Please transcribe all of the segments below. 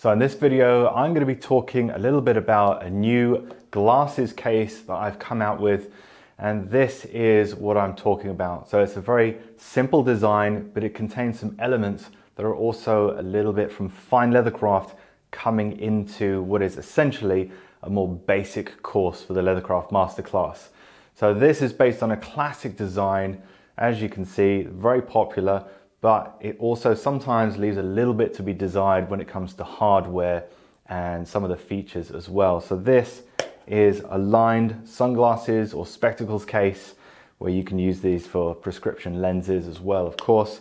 So in this video, I'm going to be talking a little bit about a new glasses case that I've come out with. And this is what I'm talking about. So it's a very simple design, but it contains some elements that are also a little bit from fine leathercraft coming into what is essentially a more basic course for the Leathercraft Masterclass. So this is based on a classic design, as you can see, very popular, but it also sometimes leaves a little bit to be desired when it comes to hardware and some of the features as well. So this is a lined sunglasses or spectacles case where you can use these for prescription lenses as well, of course.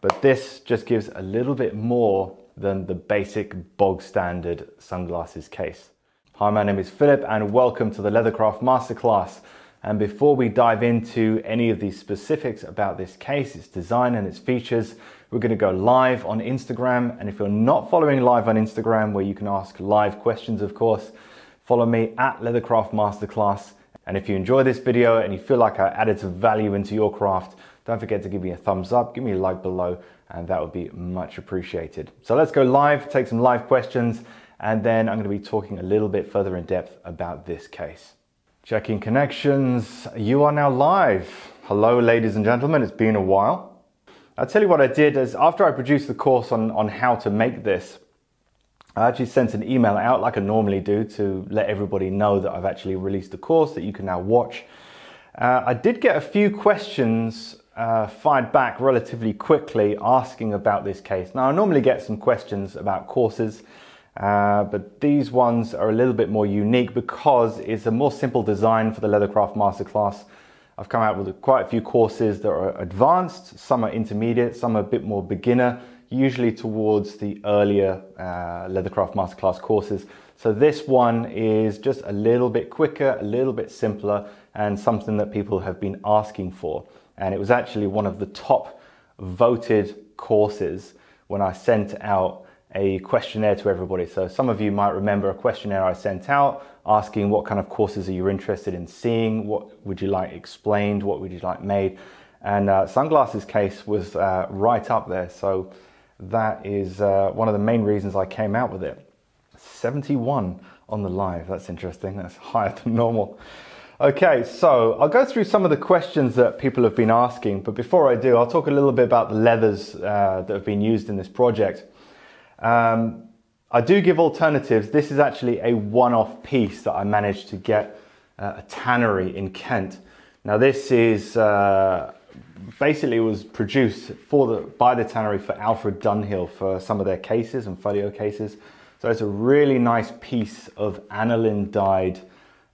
But this just gives a little bit more than the basic bog standard sunglasses case. Hi, my name is Philip and welcome to the Leathercraft Masterclass. And before we dive into any of the specifics about this case, its design and its features, we're going to go live on Instagram. And if you're not following live on Instagram, where you can ask live questions, of course, follow me at Leathercraft Masterclass. And if you enjoy this video and you feel like I added some value into your craft, don't forget to give me a thumbs up, give me a like below, and that would be much appreciated. So let's go live, take some live questions, and then I'm going to be talking a little bit further in depth about this case. Checking connections. You are now live. Hello, ladies and gentlemen. It's been a while. I'll tell you what I did is after I produced the course on, on how to make this, I actually sent an email out like I normally do to let everybody know that I've actually released the course that you can now watch. Uh, I did get a few questions uh, fired back relatively quickly asking about this case. Now, I normally get some questions about courses uh, but these ones are a little bit more unique because it's a more simple design for the Leathercraft Masterclass. I've come out with quite a few courses that are advanced, some are intermediate, some are a bit more beginner, usually towards the earlier uh, Leathercraft Masterclass courses. So this one is just a little bit quicker, a little bit simpler, and something that people have been asking for. And it was actually one of the top voted courses when I sent out a questionnaire to everybody. So some of you might remember a questionnaire I sent out asking what kind of courses are you interested in seeing, what would you like explained, what would you like made, and uh, sunglasses case was uh, right up there. So that is uh, one of the main reasons I came out with it. 71 on the live. That's interesting. That's higher than normal. Okay, so I'll go through some of the questions that people have been asking, but before I do, I'll talk a little bit about the leathers uh, that have been used in this project. Um, I do give alternatives. This is actually a one-off piece that I managed to get uh, a tannery in Kent. Now this is uh, basically was produced for the by the tannery for Alfred Dunhill for some of their cases and folio cases. So it's a really nice piece of aniline dyed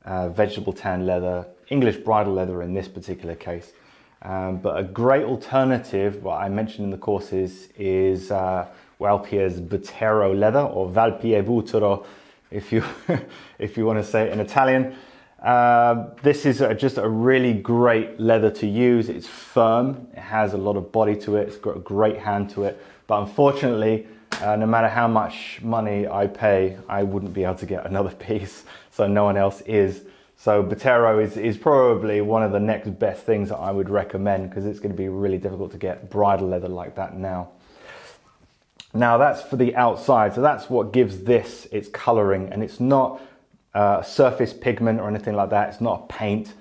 uh, vegetable tan leather, English bridle leather in this particular case. Um, but a great alternative, what I mentioned in the courses, is uh, Walpier's Buttero leather or Walpier Buttero if you, if you want to say it in Italian. Uh, this is a, just a really great leather to use. It's firm, it has a lot of body to it, it's got a great hand to it. But unfortunately, uh, no matter how much money I pay, I wouldn't be able to get another piece, so no one else is. So Buttero is, is probably one of the next best things that I would recommend because it's going to be really difficult to get bridle leather like that now. Now that's for the outside, so that's what gives this its coloring, and it's not uh, surface pigment or anything like that. It's not a paint.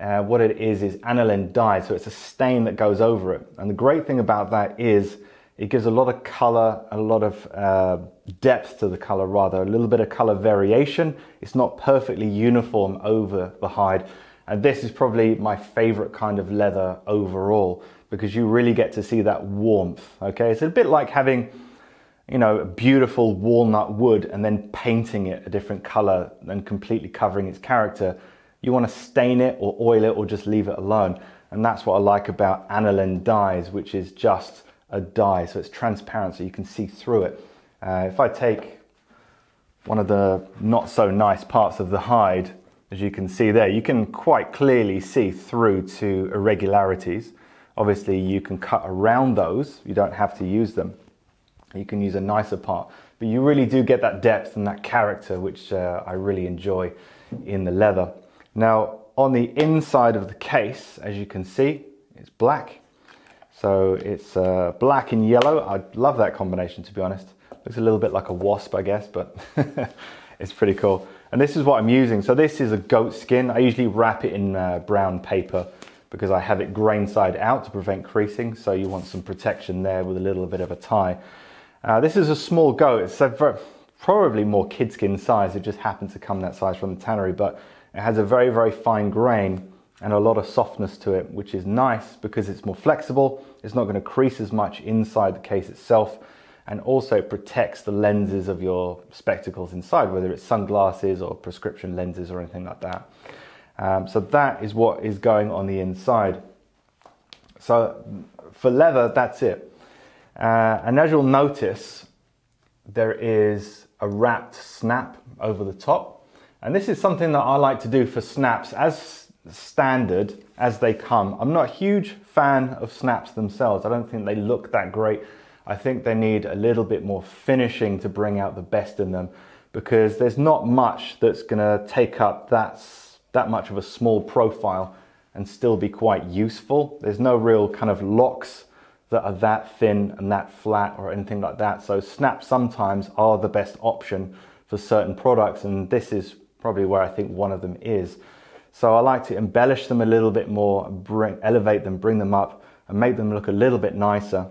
Uh, what it is is aniline dye, so it's a stain that goes over it. And the great thing about that is it gives a lot of color, a lot of uh, depth to the color, rather a little bit of color variation. It's not perfectly uniform over the hide, and this is probably my favorite kind of leather overall because you really get to see that warmth. Okay, it's a bit like having you know, beautiful walnut wood and then painting it a different color and completely covering its character. You want to stain it or oil it or just leave it alone. And that's what I like about aniline dyes, which is just a dye. So it's transparent so you can see through it. Uh, if I take one of the not so nice parts of the hide, as you can see there, you can quite clearly see through to irregularities. Obviously you can cut around those, you don't have to use them you can use a nicer part. But you really do get that depth and that character, which uh, I really enjoy in the leather. Now, on the inside of the case, as you can see, it's black. So it's uh, black and yellow. I love that combination, to be honest. Looks a little bit like a wasp, I guess, but it's pretty cool. And this is what I'm using. So this is a goat skin. I usually wrap it in uh, brown paper because I have it grain side out to prevent creasing. So you want some protection there with a little bit of a tie. Uh, this is a small goat. It's a probably more kid skin size. It just happened to come that size from the tannery, but it has a very, very fine grain and a lot of softness to it, which is nice because it's more flexible. It's not going to crease as much inside the case itself. And also protects the lenses of your spectacles inside, whether it's sunglasses or prescription lenses or anything like that. Um, so that is what is going on the inside. So for leather, that's it. Uh, and as you'll notice, there is a wrapped snap over the top. And this is something that I like to do for snaps as standard as they come. I'm not a huge fan of snaps themselves. I don't think they look that great. I think they need a little bit more finishing to bring out the best in them because there's not much that's going to take up that, that much of a small profile and still be quite useful. There's no real kind of locks that are that thin and that flat or anything like that. So snaps sometimes are the best option for certain products and this is probably where I think one of them is. So I like to embellish them a little bit more, bring, elevate them, bring them up, and make them look a little bit nicer.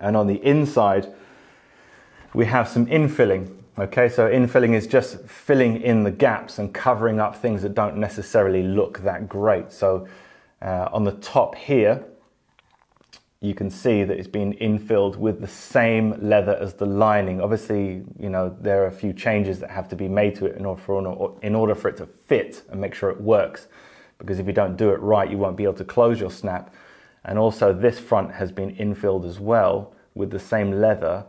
And on the inside, we have some infilling. Okay, so infilling is just filling in the gaps and covering up things that don't necessarily look that great. So uh, on the top here, you can see that it's been infilled with the same leather as the lining. Obviously, you know, there are a few changes that have to be made to it in order for, in order for it to fit and make sure it works. Because if you don't do it right, you won't be able to close your snap. And also this front has been infilled as well with the same leather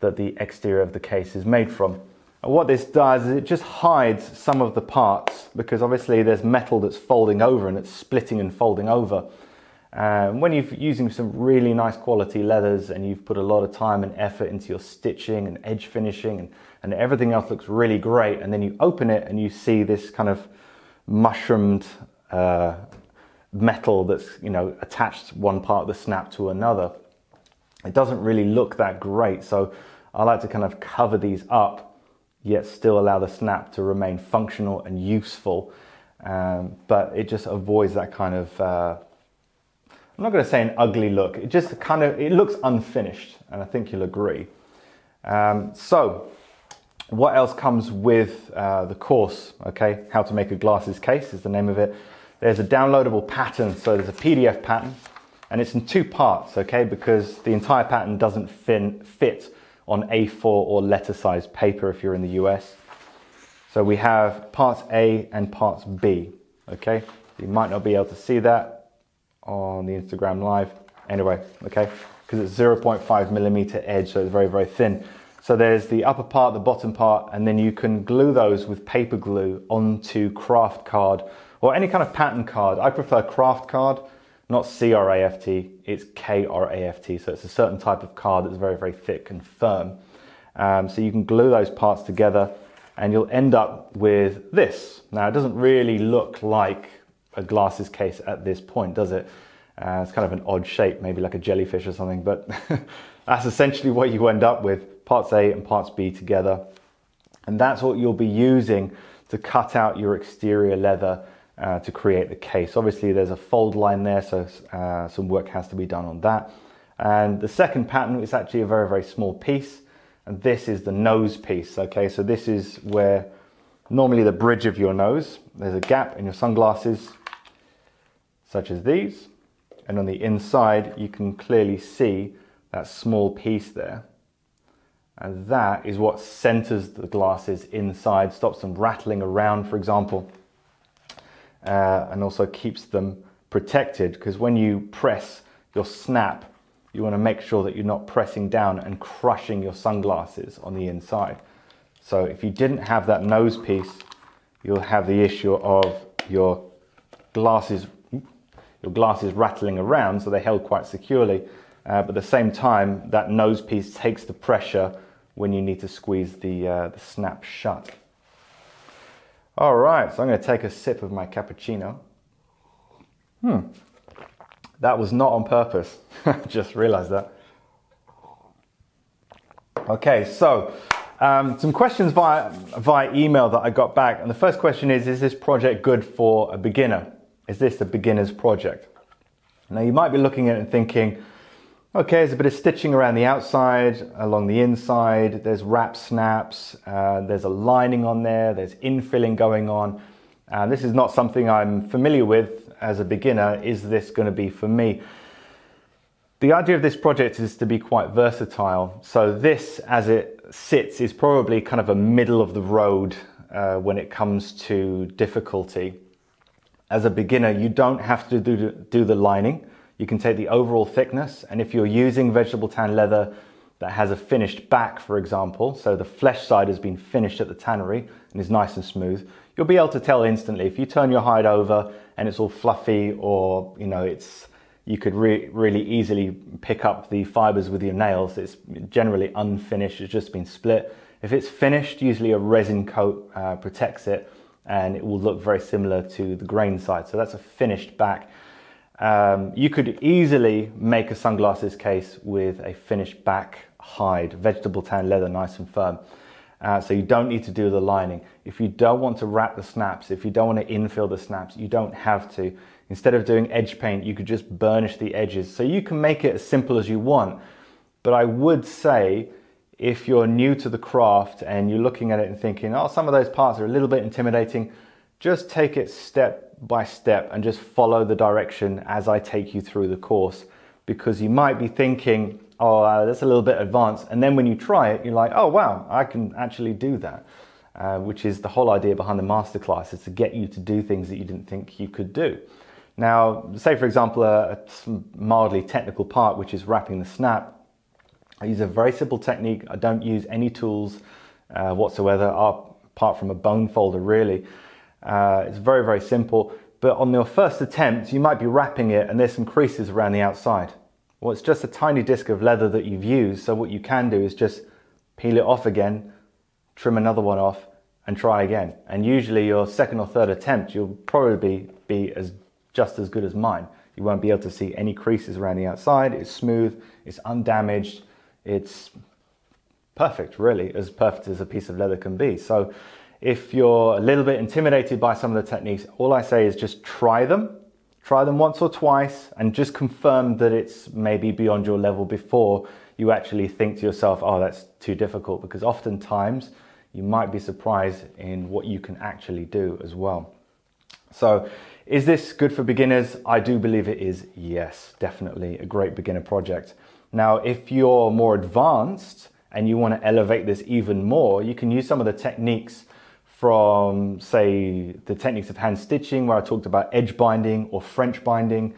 that the exterior of the case is made from. And what this does is it just hides some of the parts because obviously there's metal that's folding over and it's splitting and folding over. Um, when you're using some really nice quality leathers and you've put a lot of time and effort into your stitching and edge finishing and, and everything else looks really great and then you open it and you see this kind of mushroomed uh, metal that's you know attached one part of the snap to another it doesn't really look that great. So I like to kind of cover these up yet still allow the snap to remain functional and useful. Um, but it just avoids that kind of uh, I'm not going to say an ugly look. It just kind of, it looks unfinished, and I think you'll agree. Um, so, what else comes with uh, the course? Okay, how to make a glasses case is the name of it. There's a downloadable pattern, so there's a PDF pattern, and it's in two parts. Okay, because the entire pattern doesn't fin- fit on A4 or letter size paper if you're in the US. So we have parts A and parts B. Okay, you might not be able to see that on the Instagram live. Anyway, okay, because it's 0.5 millimeter edge, so it's very, very thin. So there's the upper part, the bottom part, and then you can glue those with paper glue onto craft card or any kind of pattern card. I prefer craft card, not CRAFT, it's KRAFT. So it's a certain type of card that's very, very thick and firm. Um, so you can glue those parts together and you'll end up with this. Now it doesn't really look like a glasses case at this point, does it? Uh, it's kind of an odd shape, maybe like a jellyfish or something, but that's essentially what you end up with, parts A and parts B together. And that's what you'll be using to cut out your exterior leather uh, to create the case. Obviously there's a fold line there, so uh, some work has to be done on that. And the second pattern is actually a very, very small piece. And this is the nose piece, okay? So this is where normally the bridge of your nose, there's a gap in your sunglasses, such as these. And on the inside, you can clearly see that small piece there. And that is what centers the glasses inside, stops them rattling around, for example, uh, and also keeps them protected because when you press your snap, you want to make sure that you're not pressing down and crushing your sunglasses on the inside. So if you didn't have that nose piece, you'll have the issue of your glasses your glasses rattling around, so they're held quite securely. Uh, but at the same time, that nose piece takes the pressure when you need to squeeze the, uh, the snap shut. All right, so I'm going to take a sip of my cappuccino. Hmm, that was not on purpose. Just realized that. Okay, so um, some questions via, via email that I got back. And the first question is Is this project good for a beginner? Is this a beginner's project? Now, you might be looking at it and thinking, okay, there's a bit of stitching around the outside, along the inside, there's wrap snaps, uh, there's a lining on there, there's infilling going on. Uh, this is not something I'm familiar with as a beginner. Is this going to be for me? The idea of this project is to be quite versatile. So this, as it sits, is probably kind of a middle of the road uh, when it comes to difficulty. As a beginner, you don't have to do, do the lining. You can take the overall thickness, and if you're using vegetable tan leather that has a finished back, for example, so the flesh side has been finished at the tannery and is nice and smooth, you'll be able to tell instantly if you turn your hide over and it's all fluffy or you know it's you could re- really easily pick up the fibers with your nails. It's generally unfinished, it's just been split. If it's finished, usually a resin coat uh, protects it and it will look very similar to the grain side. So that's a finished back. Um, you could easily make a sunglasses case with a finished back hide, vegetable tan leather, nice and firm. Uh, so you don't need to do the lining. If you don't want to wrap the snaps, if you don't want to infill the snaps, you don't have to. Instead of doing edge paint, you could just burnish the edges. So you can make it as simple as you want. But I would say if you're new to the craft and you're looking at it and thinking, oh, some of those parts are a little bit intimidating, just take it step by step and just follow the direction as I take you through the course. Because you might be thinking, oh, uh, that's a little bit advanced. And then when you try it, you're like, oh, wow, I can actually do that. Uh, which is the whole idea behind the masterclass, is to get you to do things that you didn't think you could do. Now, say for example, a, a mildly technical part, which is wrapping the snap. I use a very simple technique. I don't use any tools uh, whatsoever, apart from a bone folder, really. Uh, it's very, very simple. But on your first attempt, you might be wrapping it and there's some creases around the outside. Well, it's just a tiny disc of leather that you've used. So what you can do is just peel it off again, trim another one off, and try again. And usually your second or third attempt, you'll probably be as just as good as mine. You won't be able to see any creases around the outside. It's smooth, it's undamaged, it's perfect, really, as perfect as a piece of leather can be. So if you're a little bit intimidated by some of the techniques, all I say is just try them. Try them once or twice and just confirm that it's maybe beyond your level before you actually think to yourself, oh, that's too difficult. Because oftentimes you might be surprised in what you can actually do as well. So is this good for beginners? I do believe it is, yes, definitely a great beginner project. Now, if you're more advanced and you want to elevate this even more, you can use some of the techniques from, say, the techniques of hand stitching, where I talked about edge binding or French binding,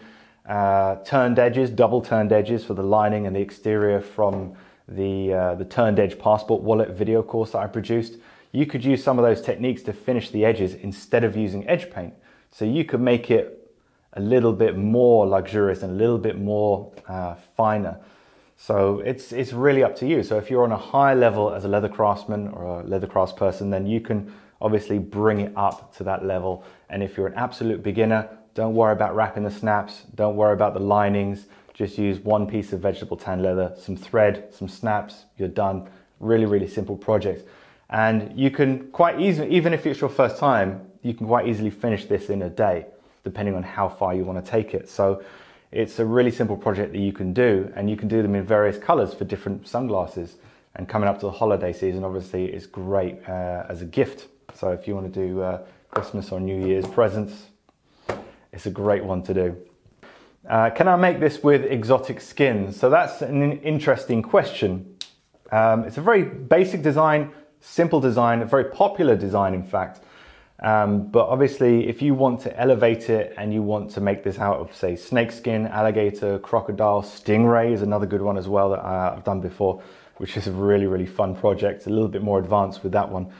uh, turned edges, double turned edges for the lining and the exterior from the, uh, the turned edge passport wallet video course that I produced. You could use some of those techniques to finish the edges instead of using edge paint. So you could make it a little bit more luxurious and a little bit more uh, finer. So it's, it's really up to you. So if you're on a high level as a leather craftsman or a leather crafts person, then you can obviously bring it up to that level. And if you're an absolute beginner, don't worry about wrapping the snaps. Don't worry about the linings. Just use one piece of vegetable tan leather, some thread, some snaps, you're done. Really, really simple project. And you can quite easily, even if it's your first time, you can quite easily finish this in a day, depending on how far you want to take it. So it's a really simple project that you can do, and you can do them in various colors for different sunglasses. And coming up to the holiday season, obviously, it's great uh, as a gift. So if you want to do uh, Christmas or New Year's presents, it's a great one to do. Uh, can I make this with exotic skins? So that's an interesting question. Um, it's a very basic design, simple design, a very popular design, in fact. Um, but obviously, if you want to elevate it and you want to make this out of, say, snakeskin, alligator, crocodile, stingray is another good one as well that I've done before, which is a really, really fun project. A little bit more advanced with that one.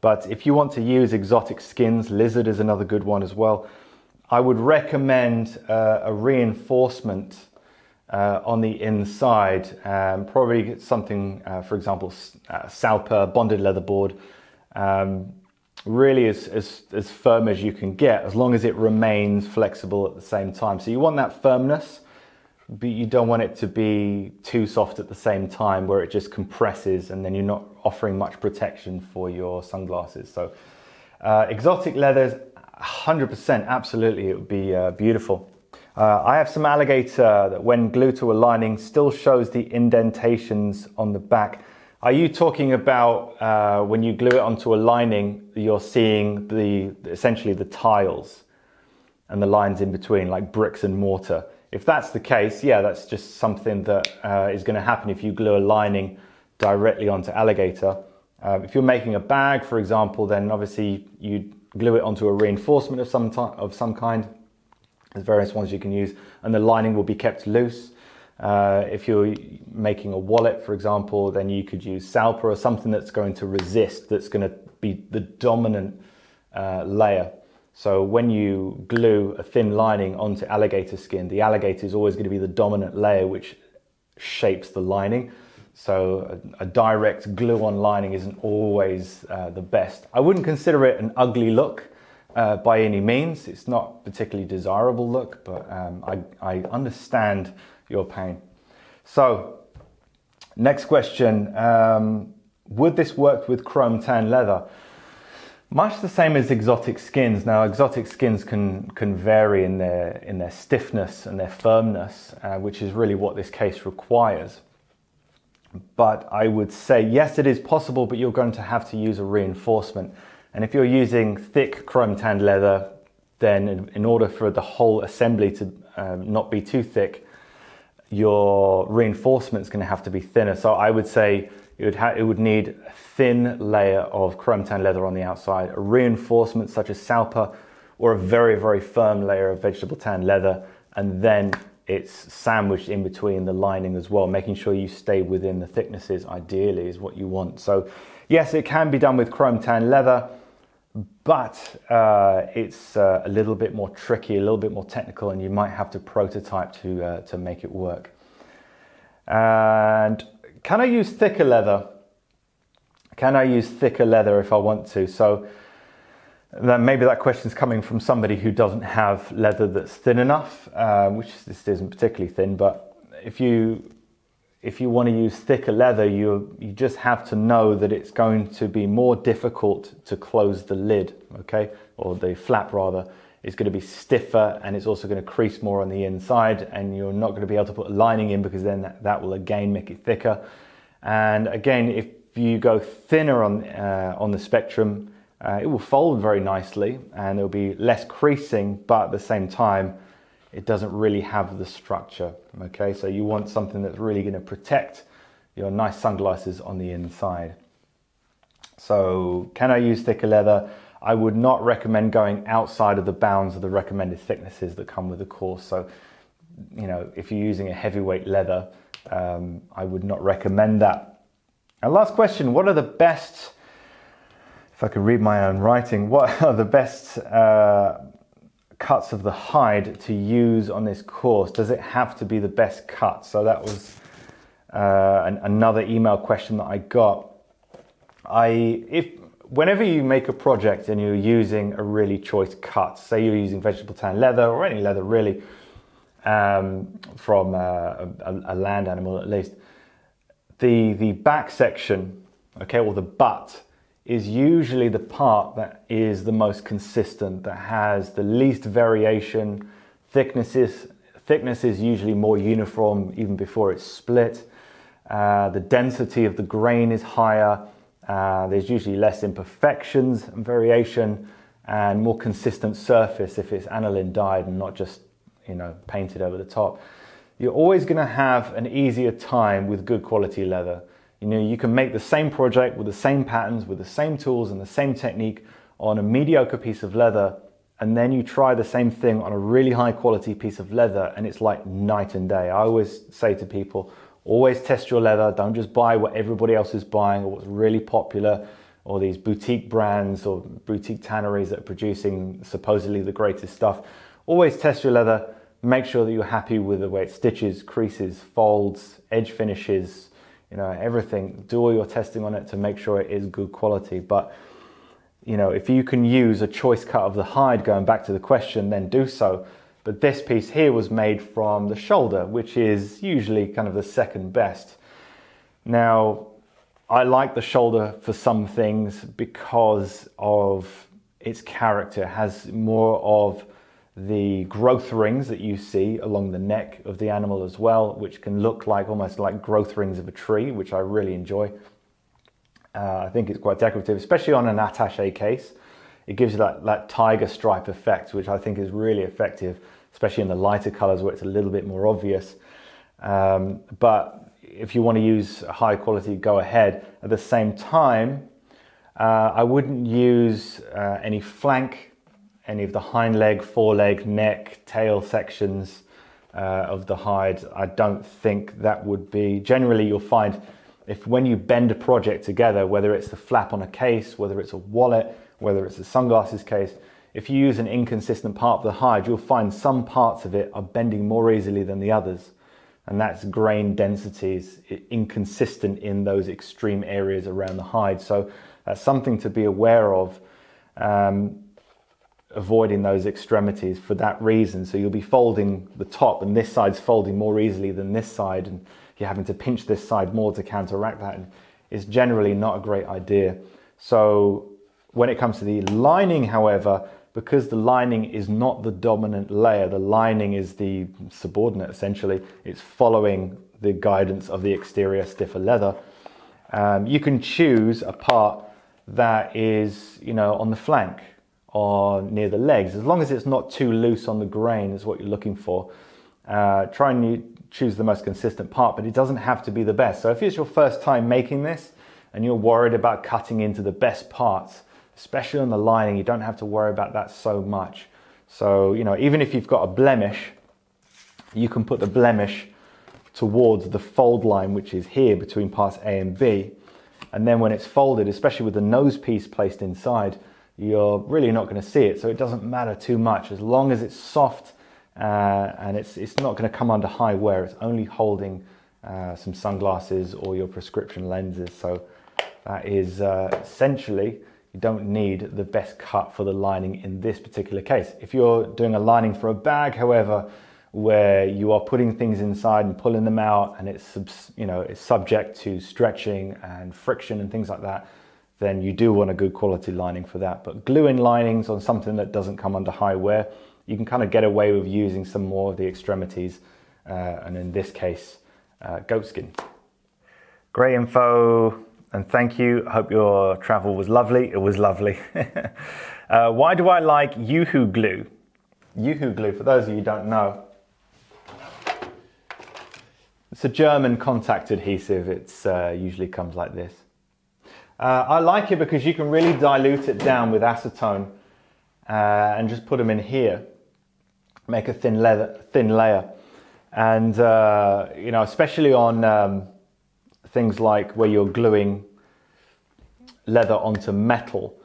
But if you want to use exotic skins, lizard is another good one as well. I would recommend uh, a reinforcement uh, on the inside, um, probably something, uh, for example, uh, Salpa bonded leather board. Um, really as, as, as firm as you can get as long as it remains flexible at the same time. So you want that firmness, but you don't want it to be too soft at the same time where it just compresses and then you're not offering much protection for your sunglasses. So uh, exotic leathers, 100% absolutely, it would be uh, beautiful. Uh, I have some alligator that when glued to a lining still shows the indentations on the back. Are you talking about uh, when you glue it onto a lining, you're seeing the essentially the tiles and the lines in between, like bricks and mortar? If that's the case, yeah, that's just something that uh, is going to happen if you glue a lining directly onto alligator. Uh, if you're making a bag, for example, then obviously you glue it onto a reinforcement of some, of some kind. There's various ones you can use, and the lining will be kept loose. Uh, if you're making a wallet, for example, then you could use Salpa or something that's going to resist, that's going to be the dominant uh, layer. So when you glue a thin lining onto alligator skin, the alligator is always going to be the dominant layer which shapes the lining. So a, a direct glue-on lining isn't always uh, the best. I wouldn't consider it an ugly look uh, by any means. It's not particularly desirable look, but um, I, I understand your pain. So next question, um, would this work with chrome tan leather? Much the same as exotic skins. Now, exotic skins can, can vary in their, in their stiffness and their firmness, uh, which is really what this case requires. But I would say, yes, it is possible, but you're going to have to use a reinforcement. And if you're using thick chrome tanned leather, then in, in order for the whole assembly to um, not be too thick, your reinforcement is going to have to be thinner. So I would say it would, ha- it would need a thin layer of chrome tan leather on the outside, a reinforcement such as Salpa, or a very, very firm layer of vegetable tan leather, and then it's sandwiched in between the lining as well, making sure you stay within the thicknesses ideally is what you want. So yes, it can be done with chrome tan leather, but uh, it's uh, a little bit more tricky, a little bit more technical, and you might have to prototype to, uh, to make it work. And can I use thicker leather? Can I use thicker leather if I want to? So then maybe that question is coming from somebody who doesn't have leather that's thin enough, uh, which this isn't particularly thin. But if you if you want to use thicker leather, you you just have to know that it's going to be more difficult to close the lid, okay, or the flap rather. It's going to be stiffer and it's also going to crease more on the inside, and you're not going to be able to put a lining in because then that, that will again make it thicker. And again, if you go thinner on uh, on the spectrum, uh, it will fold very nicely and there'll be less creasing, but at the same time, it doesn't really have the structure. Okay, so you want something that's really going to protect your nice sunglasses on the inside. So, can I use thicker leather? I would not recommend going outside of the bounds of the recommended thicknesses that come with the course. So, you know, if you're using a heavyweight leather, um, I would not recommend that. And last question what are the best, if I could read my own writing, what are the best uh, cuts of the hide to use on this course? Does it have to be the best cut? So that was uh, an, another email question that I got. I, if whenever you make a project and you're using a really choice cut, say you're using vegetable tan leather or any leather really, um, from uh, a, a, land animal at least, the the back section, okay, or the butt is usually the part that is the most consistent, that has the least variation. Thickness is thickness is usually more uniform even before it's split. Uh, the density of the grain is higher uh, there's usually less imperfections and variation and more consistent surface if it's aniline dyed and not just you know painted over the top. You're always going to have an easier time with good quality leather. You know, you can make the same project with the same patterns, with the same tools and the same technique on a mediocre piece of leather and then you try the same thing on a really high quality piece of leather and it's like night and day. I always say to people, Always test your leather. Don't just buy what everybody else is buying or what's really popular or these boutique brands or boutique tanneries that are producing supposedly the greatest stuff. Always test your leather. Make sure that you're happy with the way it stitches, creases, folds, edge finishes, you know, everything. Do all your testing on it to make sure it is good quality. But, you know, if you can use a choice cut of the hide, going back to the question, then do so But this piece here was made from the shoulder, which is usually kind of the second best. Now, I like the shoulder for some things because of its character. It has more of the growth rings that you see along the neck of the animal as well, which can look like almost like growth rings of a tree, which I really enjoy. Uh, I think it's quite decorative, especially on an attache case. It gives you that, that tiger stripe effect, which I think is really effective, especially in the lighter colors where it's a little bit more obvious. Um, but if you want to use high quality, go ahead. At the same time, uh, I wouldn't use uh, any flank, any of the hind leg, foreleg, neck, tail sections uh, of the hide. I don't think that would be. Generally, you'll find if when you bend a project together, whether it's the flap on a case, whether it's a wallet, whether it's a sunglasses case, if you use an inconsistent part of the hide, you'll find some parts of it are bending more easily than the others. And that's grain densities inconsistent in those extreme areas around the hide. So that's something to be aware of, um, avoiding those extremities for that reason. So you'll be folding the top, and this side's folding more easily than this side. And you're having to pinch this side more to counteract that. And it's generally not a great idea. So when it comes to the lining, however, because the lining is not the dominant layer, the lining is the subordinate essentially, it's following the guidance of the exterior stiffer leather. Um, you can choose a part that is, you know, on the flank or near the legs, as long as it's not too loose on the grain is what you're looking for. Uh, try and choose the most consistent part, but it doesn't have to be the best. So if it's your first time making this and you're worried about cutting into the best parts, especially on the lining, you don't have to worry about that so much. So, you know, even if you've got a blemish, you can put the blemish towards the fold line, which is here between parts A and B. And then when it's folded, especially with the nose piece placed inside, you're really not going to see it. So it doesn't matter too much as long as it's soft uh, and it's, it's not going to come under high wear. It's only holding uh, some sunglasses or your prescription lenses. So that is uh, essentially, you don't need the best cut for the lining in this particular case. If you're doing a lining for a bag, however, where you are putting things inside and pulling them out and it's, you know, it's subject to stretching and friction and things like that, then you do want a good quality lining for that. But glue-in linings on something that doesn't come under high wear, you can kind of get away with using some more of the extremities, uh, and in this case, uh, goat skin. Great info, and thank you. Hope your travel was lovely. It was lovely. uh, why do I like Uhu glue? Uhu glue, for those of you who don't know, it's a German contact adhesive. It uh, usually comes like this. Uh, I like it because you can really dilute it down with acetone uh, and just put them in here make a thin leather, thin layer, and uh, you know, especially on um, things like where you're gluing leather onto metal.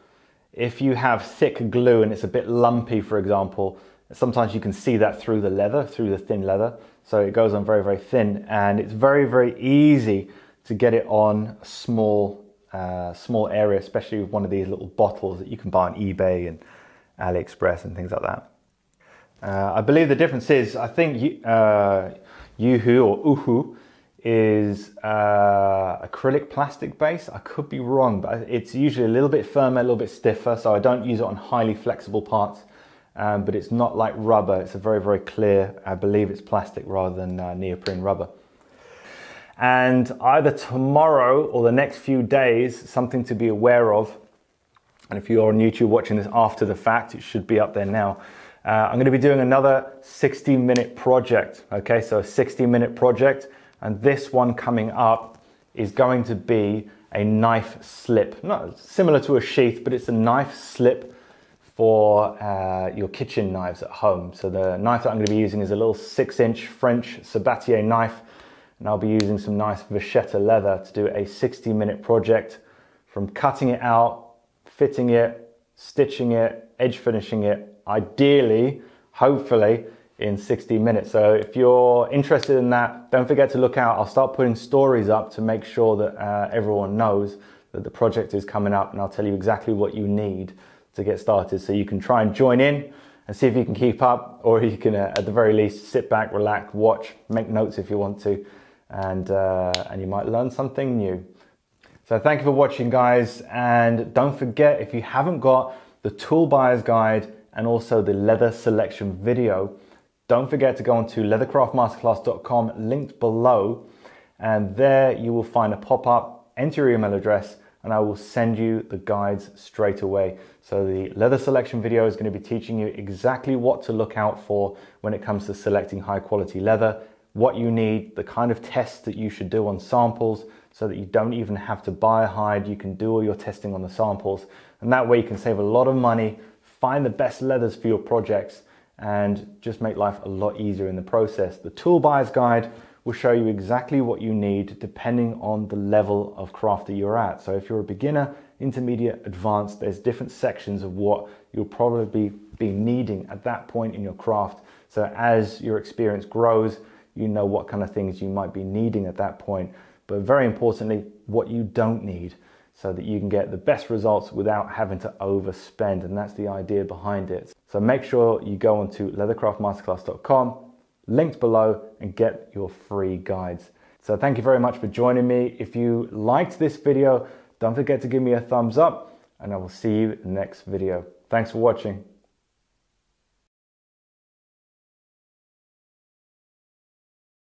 If you have thick glue and it's a bit lumpy, for example, sometimes you can see that through the leather, through the thin leather. So it goes on very, very thin, and it's very, very easy to get it on small, uh, small area, especially with one of these little bottles that you can buy on eBay and AliExpress and things like that. Uh, I believe the difference is, I think uh, Uhu or Uhu is uh, acrylic plastic base. I could be wrong, but it's usually a little bit firmer, a little bit stiffer, so I don't use it on highly flexible parts. Um, but it's not like rubber. It's a very, very clear, I believe it's plastic rather than uh, neoprene rubber. And either tomorrow or the next few days, something to be aware of. And if you're on YouTube watching this after the fact, it should be up there now. Uh, I'm going to be doing another 60 minute project. Okay, so a 60 minute project, and this one coming up is going to be a knife slip. Not similar to a sheath, but it's a knife slip for uh, your kitchen knives at home. So the knife that I'm going to be using is a little six inch French Sabatier knife, and I'll be using some nice vachetta leather to do a 60 minute project from cutting it out, fitting it, stitching it, edge finishing it, ideally, hopefully, in 60 minutes. So if you're interested in that, don't forget to look out. I'll start putting stories up to make sure that uh, everyone knows that the project is coming up and I'll tell you exactly what you need to get started so you can try and join in and see if you can keep up, or you can, uh, at the very least, sit back, relax, watch, make notes if you want to, and, uh, and you might learn something new. So thank you for watching, guys, and don't forget if you haven't got the tool buyer's guide and also the leather selection video, don't forget to go on to leathercraftmasterclass.com, linked below, and there you will find a pop up, enter your email address, and I will send you the guides straight away. So the leather selection video is going to be teaching you exactly what to look out for when it comes to selecting high quality leather, what you need, the kind of tests that you should do on samples so that you don't even have to buy a hide. You can do all your testing on the samples and that way you can save a lot of money, find the best leathers for your projects and just make life a lot easier in the process. The tool buyer's guide will show you exactly what you need depending on the level of craft that you're at. So if you're a beginner, intermediate, advanced, there's different sections of what you'll probably be needing at that point in your craft. So as your experience grows, you know what kind of things you might be needing at that point. But very importantly, what you don't need so that you can get the best results without having to overspend. And that's the idea behind it. So make sure you go onto leathercraftmasterclass.com linked below and get your free guides. So thank you very much for joining me. If you liked this video, don't forget to give me a thumbs up and I will see you in the next video. Thanks for watching.